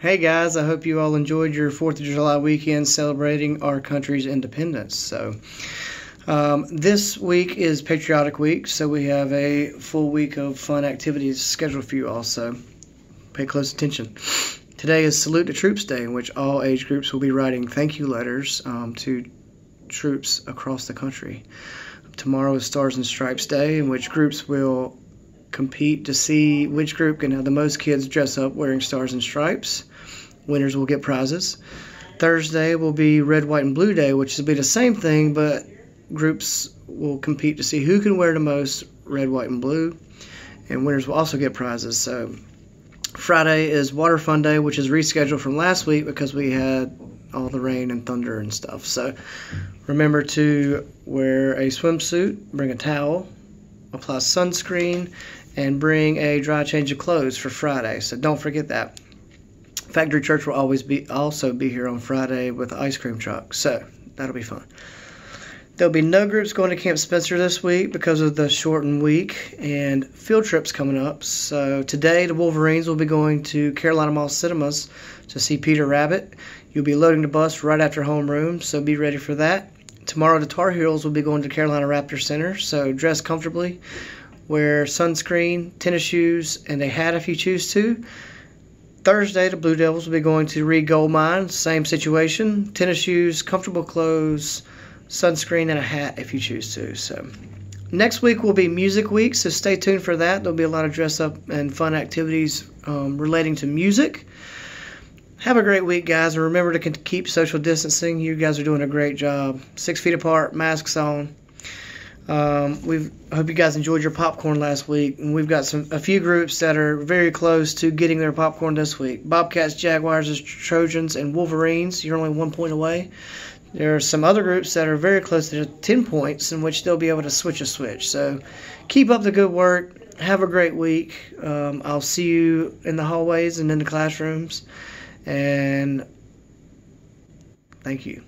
Hey guys, I hope you all enjoyed your 4th of July weekend celebrating our country's independence. So, um, this week is Patriotic Week, so we have a full week of fun activities scheduled for you all, so pay close attention. Today is Salute to Troops Day, in which all age groups will be writing thank you letters um, to troops across the country. Tomorrow is Stars and Stripes Day, in which groups will compete to see which group can have the most kids dress up wearing stars and stripes. Winners will get prizes. Thursday will be Red, White, and Blue Day, which will be the same thing, but groups will compete to see who can wear the most red, white, and blue. And winners will also get prizes. So Friday is Water Fun Day, which is rescheduled from last week because we had all the rain and thunder and stuff. So remember to wear a swimsuit, bring a towel, apply sunscreen, and bring a dry change of clothes for Friday. So don't forget that. Factory Church will always be also be here on Friday with ice cream truck. So that'll be fun. There'll be no groups going to Camp Spencer this week because of the shortened week and field trips coming up. So today the Wolverines will be going to Carolina Mall Cinemas to see Peter Rabbit. You'll be loading the bus right after homeroom, so be ready for that. Tomorrow the Tar Heels will be going to Carolina Raptor Center, so dress comfortably, wear sunscreen, tennis shoes, and a hat if you choose to. Thursday, the Blue Devils will be going to Reed Gold Mine. Same situation. Tennis shoes, comfortable clothes, sunscreen, and a hat if you choose to. So, next week will be Music Week, so stay tuned for that. There'll be a lot of dress up and fun activities um, relating to music. Have a great week, guys, and remember to keep social distancing. You guys are doing a great job. Six feet apart, masks on. Um, we hope you guys enjoyed your popcorn last week, and we've got some a few groups that are very close to getting their popcorn this week. Bobcats, Jaguars, Trojans, and Wolverines. You're only one point away. There are some other groups that are very close to 10 points in which they'll be able to switch a switch. So keep up the good work. Have a great week. Um, I'll see you in the hallways and in the classrooms. And thank you.